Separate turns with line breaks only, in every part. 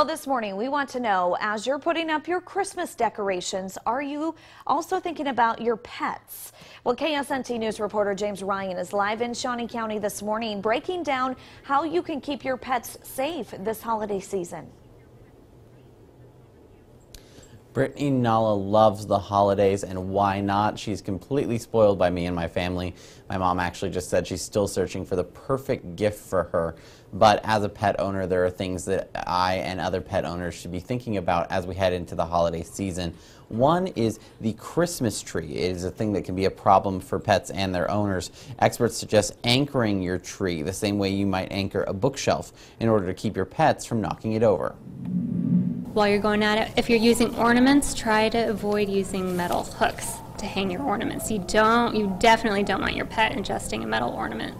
Well, this morning we want to know as you're putting up your Christmas decorations, are you also thinking about your pets? Well, KSNT News reporter James Ryan is live in Shawnee County this morning breaking down how you can keep your pets safe this holiday season.
Brittany Nala loves the holidays, and why not? She's completely spoiled by me and my family. My mom actually just said she's still searching for the perfect gift for her. But as a pet owner, there are things that I and other pet owners should be thinking about as we head into the holiday season. One is the Christmas tree. It is a thing that can be a problem for pets and their owners. Experts suggest anchoring your tree the same way you might anchor a bookshelf in order to keep your pets from knocking it over
while you're going at it. If you're using ornaments, try to avoid using metal hooks to hang your ornaments. You don't, you definitely don't want your pet ingesting a metal ornament.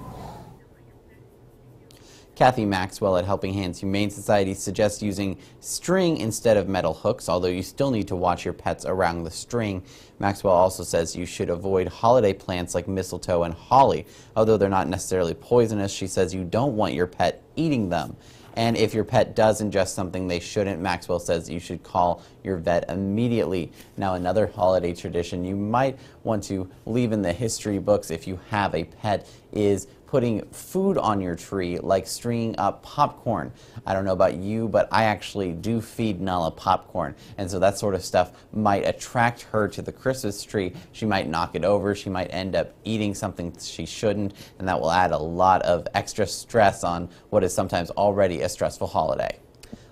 Kathy Maxwell at Helping Hands Humane Society suggests using string instead of metal hooks, although you still need to watch your pets around the string. Maxwell also says you should avoid holiday plants like mistletoe and holly. Although they're not necessarily poisonous, she says you don't want your pet eating them. And if your pet does ingest something they shouldn't, Maxwell says you should call your vet immediately. Now, another holiday tradition you might want to leave in the history books if you have a pet is putting food on your tree, like stringing up popcorn. I don't know about you, but I actually do feed Nala popcorn. And so that sort of stuff might attract her to the Christmas tree. She might knock it over. She might end up eating something she shouldn't. And that will add a lot of extra stress on what is sometimes already a stressful holiday.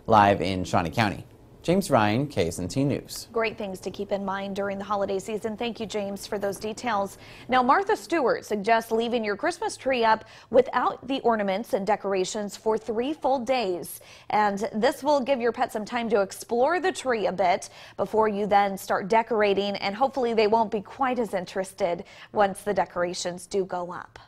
Live in Shawnee County. James Ryan, KSNT News.
Great things to keep in mind during the holiday season. Thank you, James, for those details. Now, Martha Stewart suggests leaving your Christmas tree up without the ornaments and decorations for three full days. And this will give your pet some time to explore the tree a bit before you then start decorating. And hopefully they won't be quite as interested once the decorations do go up.